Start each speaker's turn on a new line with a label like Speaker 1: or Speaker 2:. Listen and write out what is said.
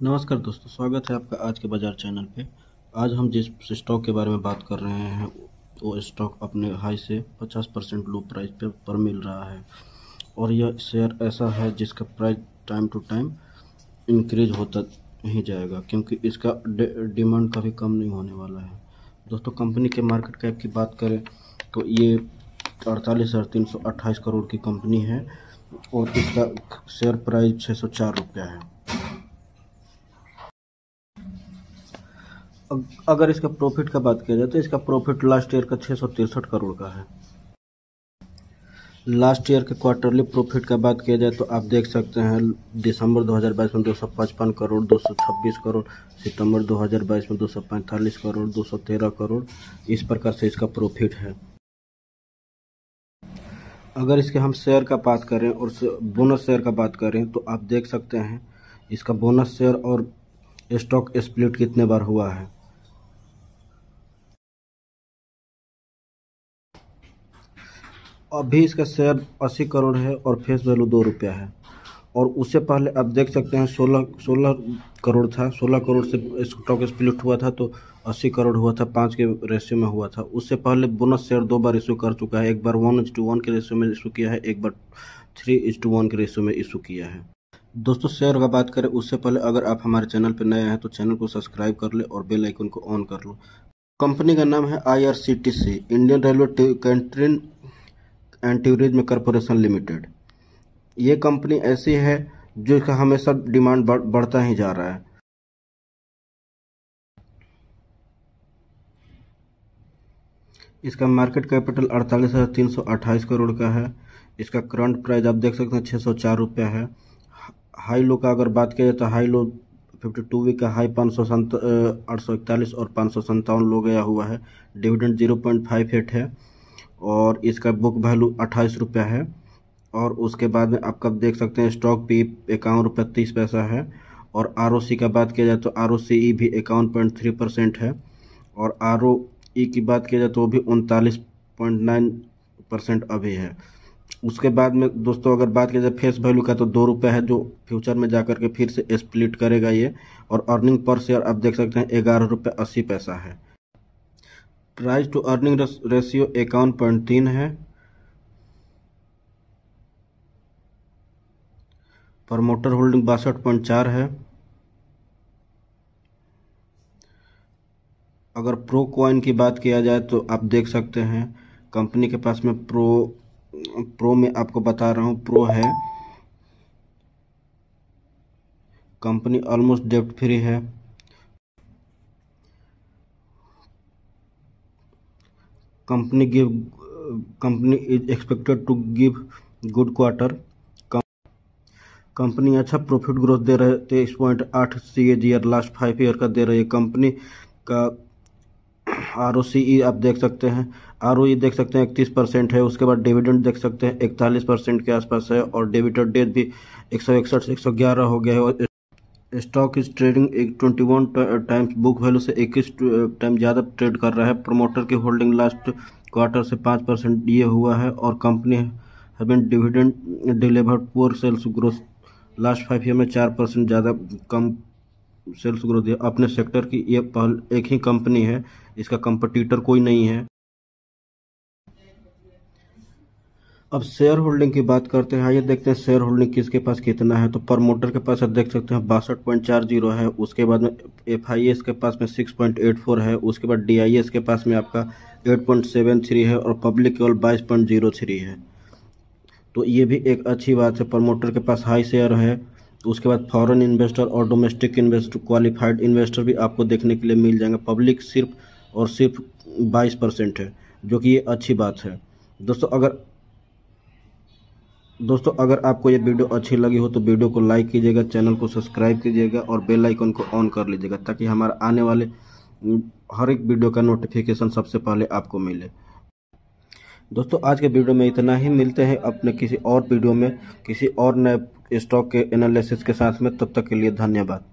Speaker 1: नमस्कार दोस्तों, स्वागत है आपका आज के बाज़ार चैनल पे। आज हम जिस स्टॉक के बारे में बात कर रहे हैं, वो स्टॉक अपने हाई से 50 परसेंट लो प्राइस पे पर मिल रहा है। और यह शेयर ऐसा है जिसका price time to time increase होता ही जाएगा, क्योंकि इसका डिमांड कभी कम नहीं होने वाला है। दोस्तों, कंपनी के मार्केट कैप की बात करें तो ये अड़तालीस हज़ार तीन सौ अट्ठाईस करोड़ की कंपनी है और इसका शेयर प्राइस छः सौ चार रुपया है। अगर इसका प्रॉफिट का बात किया जाए तो इसका प्रॉफिट लास्ट ईयर का छः करोड़ का है। लास्ट ईयर के क्वार्टरली प्रॉफिट का बात किया जाए तो आप देख सकते हैं, दिसंबर 2022 में दो सौ पचपन करोड़ 226 करोड़, सितंबर 2022 में 245 करोड़ 213 करोड़, इस प्रकार से इसका प्रॉफिट है। अगर इसके हम शेयर का बात करें और बोनस शेयर का बात करें तो आप देख सकते हैं, इसका बोनस शेयर और स्टॉक स्प्लिट कितने बार हुआ है। अभी इसका शेयर अस्सी करोड़ है और फेस वैल्यू दो रुपया है। और उससे पहले आप देख सकते हैं सोलह सोलह करोड़ था, सोलह करोड़ से स्टॉक स्प्लिट हुआ था तो अस्सी करोड़ हुआ था, पाँच के रेशियो में हुआ था। उससे पहले बोनस शेयर दो बार इशू कर चुका है, एक बार वन इज़ टू वन के रेशियो में इशू किया है, एक बार थ्री इज़ टू वन के रेशियो में इशू किया है। दोस्तों शेयर का बात करें, उससे पहले अगर आप हमारे चैनल पर नए हैं तो चैनल को सब्सक्राइब कर ले और बेल आइकन को ऑन कर लो। कंपनी का नाम है IRCTC Indian railway canteen and tourism corporation limited ये कंपनी ऐसी है जो इसका हमेशा डिमांड बढ़, बढ़ता ही जा रहा है। इसका मार्केट कैपिटल अड़तालीस हज़ार तीन सौ अट्ठाईस करोड़ का है। इसका करंट प्राइस आप देख सकते हैं छः सौ चार रुपया है। हाई लो का अगर बात किया जाए तो high low fifty two week का हाई पाँच सौ आठ सौ इकतालीस और पाँच सौ संतावन लो गया हुआ है। Dividend zero point five eight है। और इसका बुक वैल्यू अट्ठाईस रुपया है। और उसके बाद में आपका देख सकते हैं, स्टॉक भी इक्यावन रुपये तीस पैसा है। और आर ओ सी का बात किया जाए तो आर ओ सी ई भी इक्यावन पॉइंट थ्री परसेंट है। और आर ओ ई की बात किया जाए तो वो भी उनतालीस पॉइंट नाइन परसेंट अभी है। उसके बाद में दोस्तों अगर बात किया जाए फेस वैल्यू का तो दो रुपये है जो फ्यूचर में जा कर के फिर से स्प्लिट करेगा ये। और अर्निंग पर शेयर आप देख सकते हैं, ग्यारह रुपये अस्सी पैसा है। प्राइस टू अर्निंग रेशियो इक्यावन पॉइंट तीन है। प्रमोटर होल्डिंग बासठ पॉइंट चार है। अगर प्रो कॉइन की बात किया जाए तो आप देख सकते हैं कंपनी के पास में प्रो प्रो में आपको बता रहा हूँ प्रो है। कंपनी ऑलमोस्ट डेप्ट फ्री है। Company give company is expected to give good quarter. Company अच्छा प्रॉफिट ग्रोथ दे रहे, तेईस पॉइंट आठ C A G last five year का दे रही है कंपनी का आर ओ सी ई आप देख सकते हैं। आर ओ ई देख सकते हैं इकतीस परसेंट है, उसके बाद डिविडेंड देख सकते हैं, इकतालीस परसेंट के आसपास है और डिविडेंड डेट भी एक सौ इकसठ से एक सौ ग्यारह हो गया है स्टॉक इज़ ट्रेडिंग एक twenty one times book value से इक्कीस टाइम ज़्यादा ट्रेड कर रहा है। प्रमोटर की होल्डिंग लास्ट क्वार्टर से पाँच परसेंट ये हुआ है और company haven't dividend delivered poor sales growth last five year में चार परसेंट ज़्यादा कम सेल्स ग्रोथ है अपने सेक्टर की ये पहल एक ही कंपनी है, इसका कंपटीटर कोई नहीं है। अब शेयर होल्डिंग की बात करते हैं, आइए देखते हैं शेयर होल्डिंग किसके पास कितना है। तो प्रमोटर के पास आप देख सकते हैं बासठ पॉइंट चार ज़ीरो है, उसके बाद में एफ़ आई एस के पास में सिक्स पॉइंट एट फोर है, उसके बाद डी आई एस के पास में आपका एट पॉइंट सेवन थ्री है और पब्लिक केवल बाईस पॉइंट ज़ीरो थ्री है। तो ये भी एक अच्छी बात है प्रमोटर के पास हाई शेयर है, उसके बाद फॉरेन इन्वेस्टर और डोमेस्टिक इन्वेस्टर क्वालिफाइड इन्वेस्टर भी आपको देखने के लिए मिल जाएँगे। पब्लिक सिर्फ़ और सिर्फ़ बाईस परसेंट है, जो कि ये अच्छी बात है। दोस्तों, अगर दोस्तों, अगर आपको ये वीडियो अच्छी लगी हो तो वीडियो को लाइक कीजिएगा, चैनल को सब्सक्राइब कीजिएगा और बेल आइकन को ऑन कर लीजिएगा ताकि हमारे आने वाले हर एक वीडियो का नोटिफिकेशन सबसे पहले आपको मिले। दोस्तों, आज के वीडियो में इतना ही। मिलते हैं अपने किसी और वीडियो में, किसी और नए स्टॉक के एनालिसिस के साथ में। तब तक के लिए धन्यवाद।